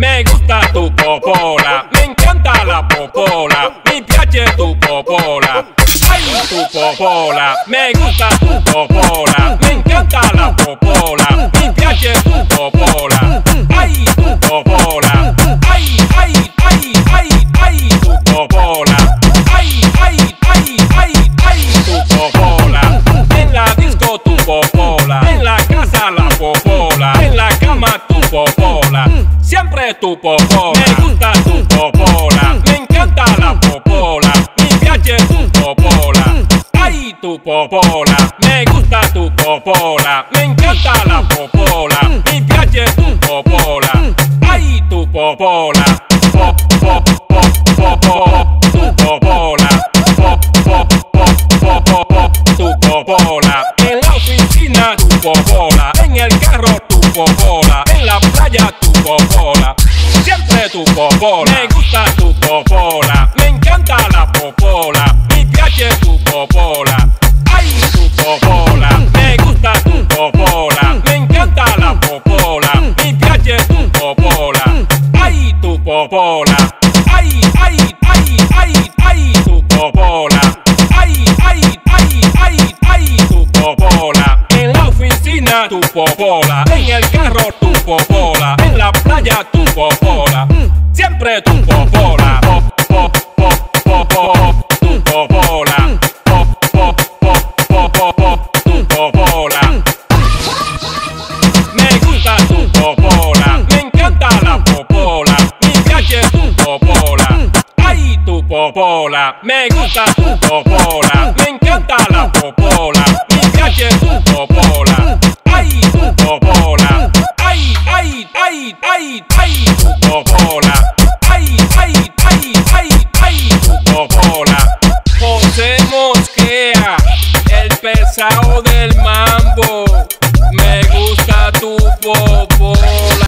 Me gusta tu popola, me encanta la popola, mi piace tu popola. Ay, tu popola, me gusta tu popola, me encanta la popola, Tu popola, me gusta tu popola, me encanta la popola, mi piace tu popola. Ay, tu popola, me gusta tu popola, me encanta la popola, mi piace tu popola. Ay, tu popola, pop, pop, pop, pop, pop, tu popola, pop, pop, pop, pop, pop, pop, tu popola. En la oficina tu popola, en el carro tu popola, en la playa tu popola. Siempre tu popola, me gusta tu popola, me encanta la popola, mi piace tu popola. Ay, tu popola, me gusta tu popola, me encanta la popola, mi piace tu popola. Ay, tu popola, ay, ay, ay, ay, ay, tu popola. Ay, ay, ay, ay, ay, tu popola. En la oficina tu popola, en el carro tu popola, en la playa tu popola. Siempre tu popola. Pop, pop, pop, tu popola. Pop, pop, tu popola. Me gusta tu popola, me encanta la popola, mi piace tu popola. Ay, tu popola, me gusta tu popola, me encanta la pesado del mambo. Me gusta tu popola.